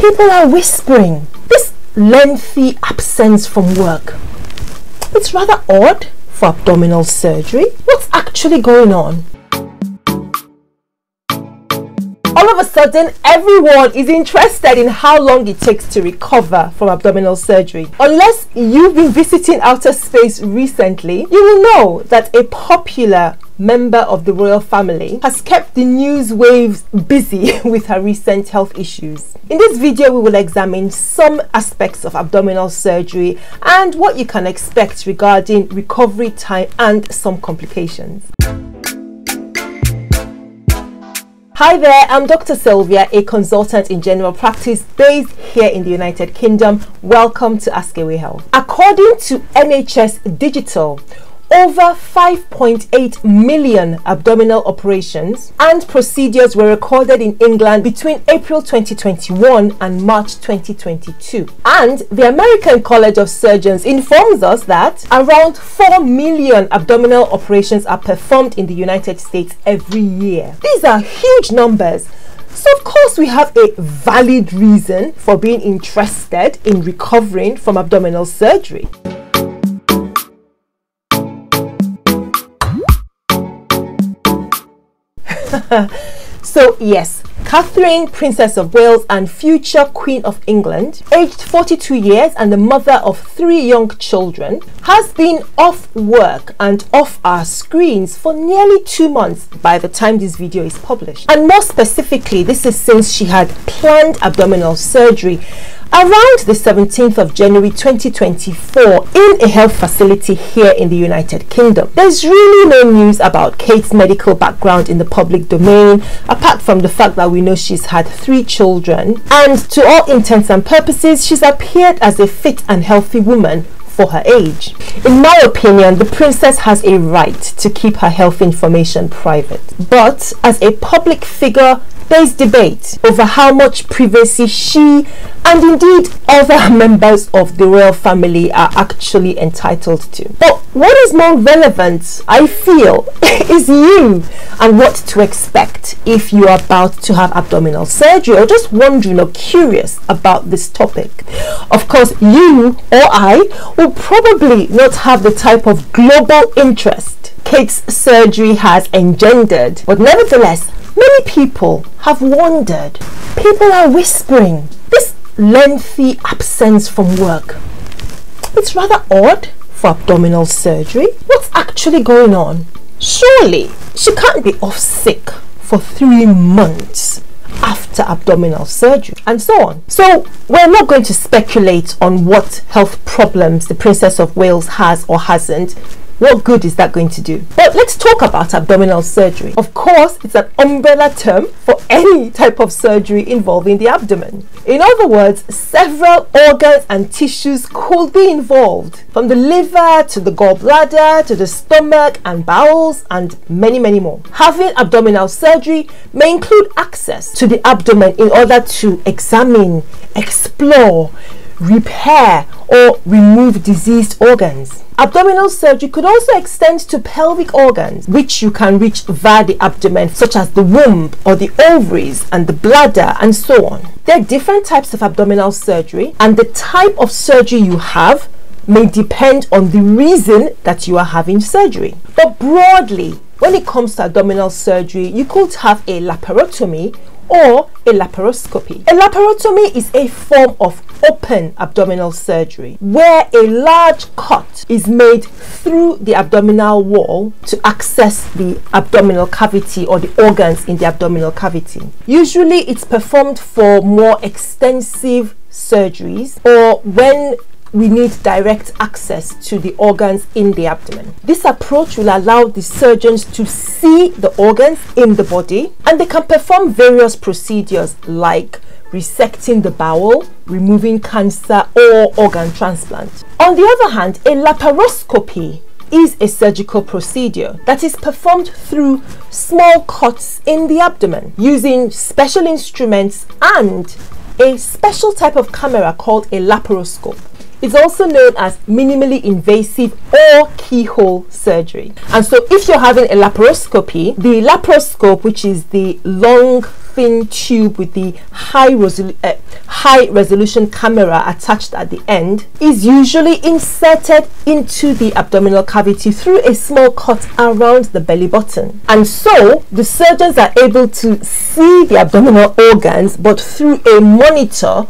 People are whispering. This lengthy absence from work. It's rather odd for abdominal surgery. What's actually going on? all of a sudden everyone is interested in how long it takes to recover from abdominal surgery. Unless you've been visiting outer space recently, you will know that a popular member of the royal family has kept the news waves busy with her recent health issues. In this video, we will examine some aspects of abdominal surgery and what you can expect regarding recovery time and some complications. Hi there, I'm Dr. Sylvia, a consultant in general practice based here in the United Kingdom. Welcome to Ask Away Health. According to NHS Digital, over 5.8 million abdominal operations and procedures were recorded in England between April 2021 and March 2022. And the American College of Surgeons informs us that around 4 million abdominal operations are performed in the United States every year. These are huge numbers. So, of course, we have a valid reason for being interested in recovering from abdominal surgery. so, yes, Catherine, Princess of Wales and future Queen of England, aged 42 years and the mother of three young children, has been off work and off our screens for nearly two months by the time this video is published. And more specifically, this is since she had planned abdominal surgery around the 17th of January 2024 in a health facility here in the United Kingdom. There's really no news about Kate's medical background in the public domain, apart from the fact that we know she's had three children, and to all intents and purposes, she's appeared as a fit and healthy woman for her age. In my opinion, the princess has a right to keep her health information private. But as a public figure, there is debate over how much privacy she and indeed other members of the royal family are actually entitled to. But what is more relevant, I feel, is you and what to expect if you are about to have abdominal surgery or just wondering or curious about this topic. Of course, you or I will probably not have the type of global interest Kate's surgery has engendered, but nevertheless, Many people have wondered. People are whispering. This lengthy absence from work. It's rather odd for abdominal surgery. What's actually going on? Surely she can't be off sick for three months after abdominal surgery and so on. So we're not going to speculate on what health problems the Princess of Wales has or hasn't what good is that going to do? But let's talk about abdominal surgery. Of course, it's an umbrella term for any type of surgery involving the abdomen. In other words, several organs and tissues could be involved, from the liver to the gallbladder to the stomach and bowels and many, many more. Having abdominal surgery may include access to the abdomen in order to examine, explore, repair, or remove diseased organs. Abdominal surgery could also extend to pelvic organs, which you can reach via the abdomen, such as the womb or the ovaries and the bladder, and so on. There are different types of abdominal surgery, and the type of surgery you have may depend on the reason that you are having surgery. But broadly, when it comes to abdominal surgery, you could have a laparotomy or a laparoscopy. A laparotomy is a form of open abdominal surgery where a large cut is made through the abdominal wall to access the abdominal cavity or the organs in the abdominal cavity. Usually it's performed for more extensive surgeries or when we need direct access to the organs in the abdomen. This approach will allow the surgeons to see the organs in the body and they can perform various procedures like resecting the bowel, removing cancer or organ transplant. On the other hand, a laparoscopy is a surgical procedure that is performed through small cuts in the abdomen using special instruments and a special type of camera called a laparoscope. It's also known as minimally invasive or keyhole surgery. And so if you're having a laparoscopy, the laparoscope, which is the long thin tube with the high, resolu- uh, high resolution camera attached at the end is usually inserted into the abdominal cavity through a small cut around the belly button. And so the surgeons are able to see the abdominal organs but through a monitor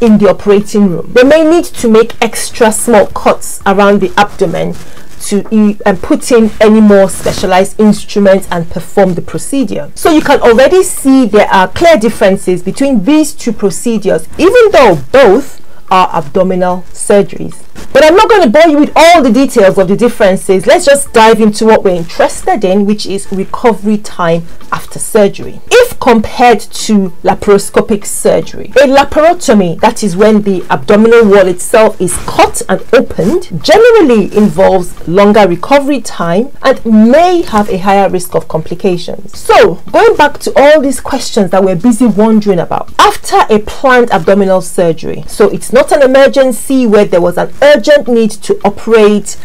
in the operating room. They may need to make extra small cuts around the abdomen to and um, put in any more specialized instruments and perform the procedure. So you can already see there are clear differences between these two procedures even though both are abdominal surgeries. But I'm not going to bore you with all the details of the differences. Let's just dive into what we're interested in, which is recovery time after surgery. If compared to laparoscopic surgery, a laparotomy, that is when the abdominal wall itself is cut and opened, generally involves longer recovery time and may have a higher risk of complications. So, going back to all these questions that we're busy wondering about, after a planned abdominal surgery, so it's not an emergency where there was an urgent need to operate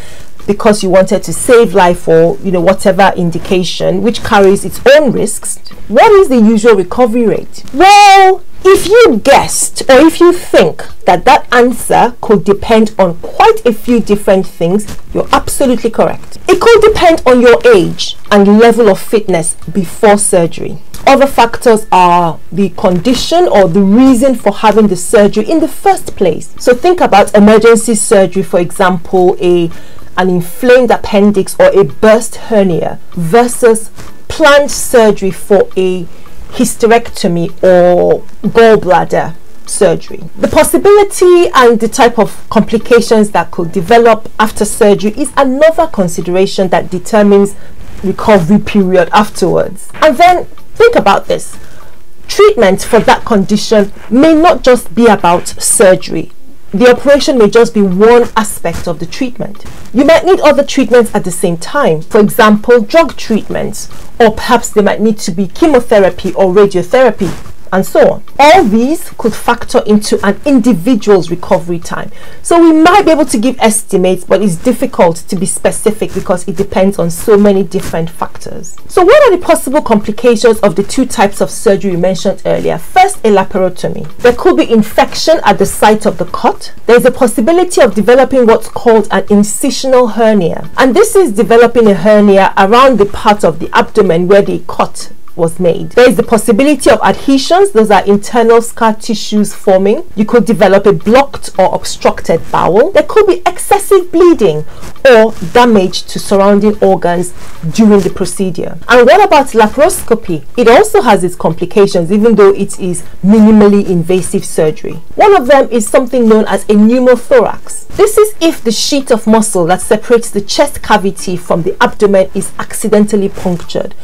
because you wanted to save life or you know whatever indication which carries its own risks. What is the usual recovery rate? Well if you guessed or if you think that that answer could depend on quite a few different things you're absolutely correct. It could depend on your age and level of fitness before surgery other factors are the condition or the reason for having the surgery in the first place. So think about emergency surgery, for example, a an inflamed appendix or a burst hernia versus planned surgery for a hysterectomy or gallbladder surgery. The possibility and the type of complications that could develop after surgery is another consideration that determines recovery period afterwards. And then Think about this. Treatment for that condition may not just be about surgery. The operation may just be one aspect of the treatment. You might need other treatments at the same time. For example, drug treatments, or perhaps they might need to be chemotherapy or radiotherapy and so on. All these could factor into an individual's recovery time. So we might be able to give estimates, but it's difficult to be specific because it depends on so many different factors. So what are the possible complications of the two types of surgery mentioned earlier? First, a laparotomy. There could be infection at the site of the cut. There's a possibility of developing what's called an incisional hernia. And this is developing a hernia around the part of the abdomen where they cut was made. There is the possibility of adhesions, those are internal scar tissues forming. You could develop a blocked or obstructed bowel. There could be excessive bleeding or damage to surrounding organs during the procedure. And what about laparoscopy? It also has its complications, even though it is minimally invasive surgery. One of them is something known as a pneumothorax. This is if the sheet of muscle that separates the chest cavity from the abdomen is accidentally punctured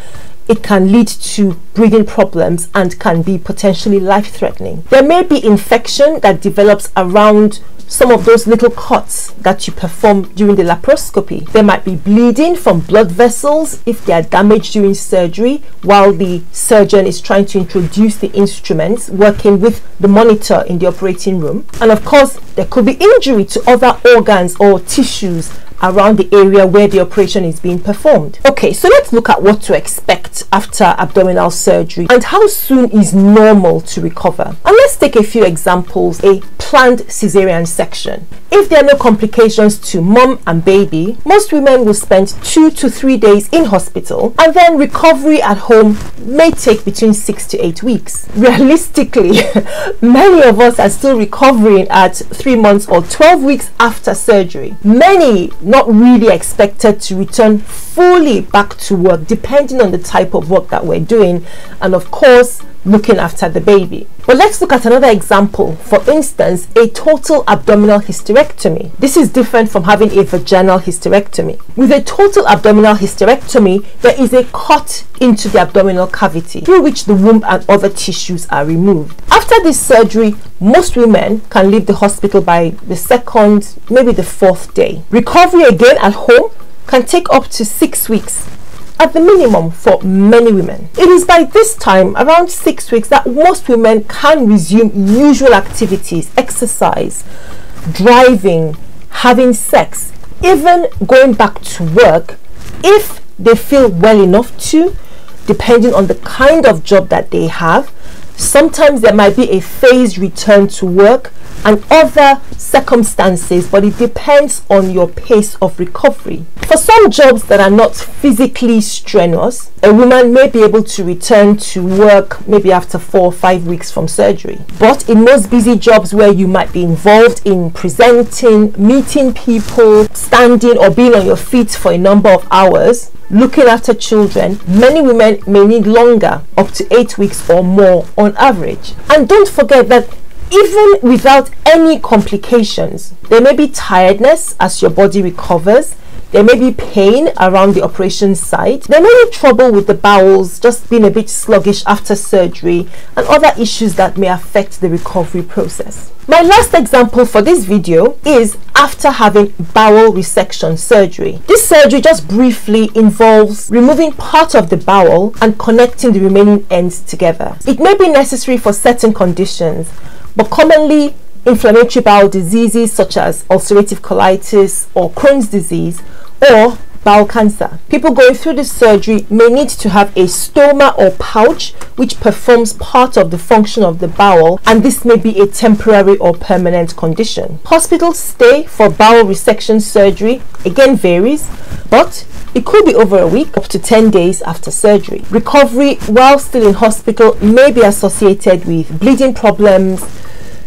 it can lead to breathing problems and can be potentially life threatening. There may be infection that develops around some of those little cuts that you perform during the laparoscopy. There might be bleeding from blood vessels if they are damaged during surgery while the surgeon is trying to introduce the instruments working with the monitor in the operating room. And of course, there could be injury to other organs or tissues around the area where the operation is being performed. Okay, so let's look at what to expect after abdominal surgery and how soon is normal to recover. And let's take a few examples. A planned cesarean section. If there are no complications to mom and baby, most women will spend two to three days in hospital and then recovery at home may take between six to eight weeks. Realistically, many of us are still recovering at three months or 12 weeks after surgery. Many not really expected to return fully back to work depending on the type of work that we're doing. And of course looking after the baby. But let's look at another example. For instance, a total abdominal hysterectomy. This is different from having a vaginal hysterectomy. With a total abdominal hysterectomy, there is a cut into the abdominal cavity through which the womb and other tissues are removed. After this surgery, most women can leave the hospital by the second, maybe the fourth day. Recovery again at home can take up to six weeks at the minimum for many women. It is by this time, around six weeks, that most women can resume usual activities, exercise, driving, having sex, even going back to work if they feel well enough to, depending on the kind of job that they have Sometimes there might be a phased return to work and other circumstances, but it depends on your pace of recovery. For some jobs that are not physically strenuous, a woman may be able to return to work maybe after four or five weeks from surgery. But in most busy jobs where you might be involved in presenting, meeting people, standing or being on your feet for a number of hours, looking after children, many women may need longer, up to eight weeks or more on average. And don't forget that even without any complications, there may be tiredness as your body recovers. There may be pain around the operation site. There may be trouble with the bowels, just being a bit sluggish after surgery, and other issues that may affect the recovery process. My last example for this video is after having bowel resection surgery. This surgery just briefly involves removing part of the bowel and connecting the remaining ends together. It may be necessary for certain conditions, but commonly inflammatory bowel diseases such as ulcerative colitis or Crohn's disease or bowel cancer. People going through this surgery may need to have a stoma or pouch which performs part of the function of the bowel and this may be a temporary or permanent condition. Hospital stay for bowel resection surgery again varies but it could be over a week, up to 10 days after surgery. Recovery while still in hospital may be associated with bleeding problems,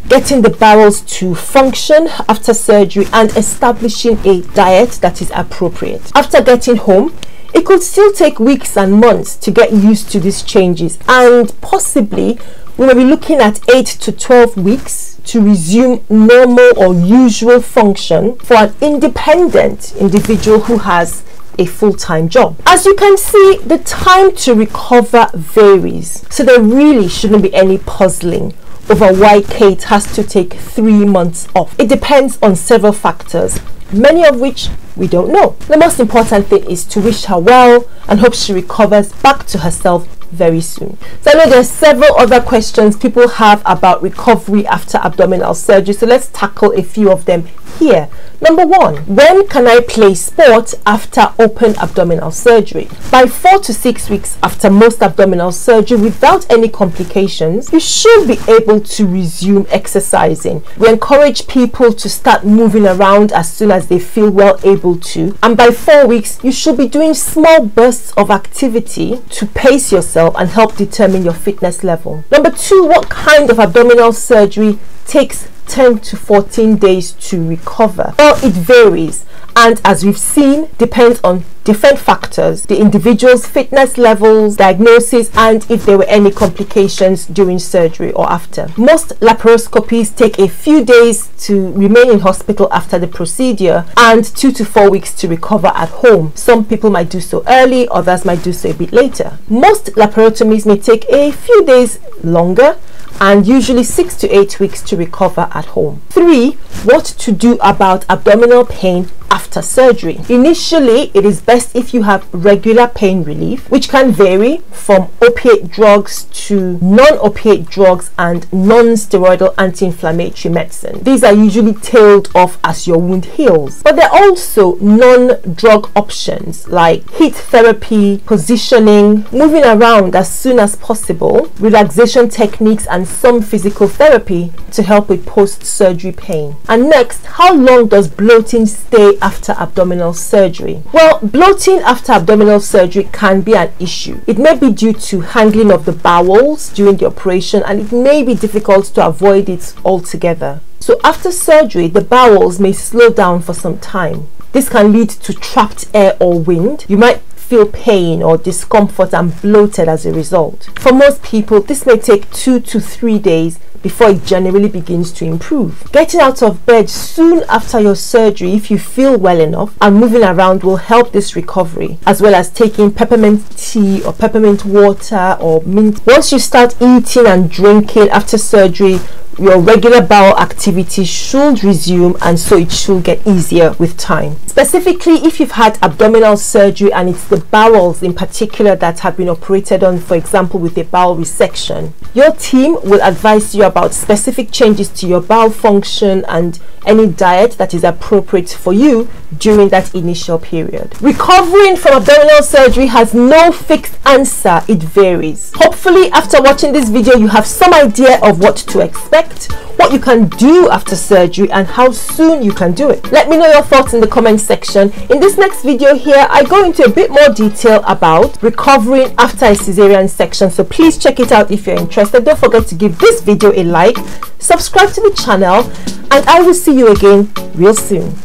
getting the bowels to function after surgery, and establishing a diet that is appropriate. After getting home, it could still take weeks and months to get used to these changes, and possibly we may be looking at 8 to 12 weeks to resume normal or usual function for an independent individual who has a full-time job. As you can see, the time to recover varies, so there really shouldn't be any puzzling over why Kate has to take three months off. It depends on several factors, many of which we don't know. The most important thing is to wish her well and hope she recovers back to herself very soon. So I know there's several other questions people have about recovery after abdominal surgery. So let's tackle a few of them here. Number one, when can I play sport after open abdominal surgery? By four to six weeks after most abdominal surgery without any complications, you should be able to resume exercising. We encourage people to start moving around as soon as they feel well able to. And by four weeks, you should be doing small bursts of activity to pace yourself and help determine your fitness level. Number two, what kind of abdominal surgery takes 10 to 14 days to recover? Well, it varies and as we've seen depends on different factors the individual's fitness levels diagnosis and if there were any complications during surgery or after. Most laparoscopies take a few days to remain in hospital after the procedure and two to four weeks to recover at home. Some people might do so early others might do so a bit later. Most laparotomies may take a few days longer and usually six to eight weeks to recover at home. Three, what to do about abdominal pain after surgery. Initially, it is best if you have regular pain relief, which can vary from opiate drugs to non-opiate drugs and non-steroidal anti-inflammatory medicine. These are usually tailed off as your wound heals. But there are also non-drug options like heat therapy, positioning, moving around as soon as possible, relaxation techniques and some physical therapy to help with post-surgery pain. And next, how long does bloating stay after abdominal surgery? Well, bloating after abdominal surgery can be an issue. It may be due to handling of the bowels during the operation and it may be difficult to avoid it altogether. So after surgery, the bowels may slow down for some time. This can lead to trapped air or wind. You might feel pain or discomfort and bloated as a result. For most people, this may take two to three days before it generally begins to improve. Getting out of bed soon after your surgery, if you feel well enough, and moving around will help this recovery, as well as taking peppermint tea or peppermint water or mint. Once you start eating and drinking after surgery, your regular bowel activity should resume and so it should get easier with time. Specifically, if you've had abdominal surgery and it's the bowels in particular that have been operated on, for example, with a bowel resection, your team will advise you about specific changes to your bowel function and any diet that is appropriate for you during that initial period. Recovering from abdominal surgery has no fixed answer, it varies. Hopefully, after watching this video, you have some idea of what to expect, what you can do after surgery, and how soon you can do it. Let me know your thoughts in the comment section. In this next video here, I go into a bit more detail about recovering after a cesarean section, so please check it out if you're interested. Don't forget to give this video a like, subscribe to the channel, and I will see you again real soon.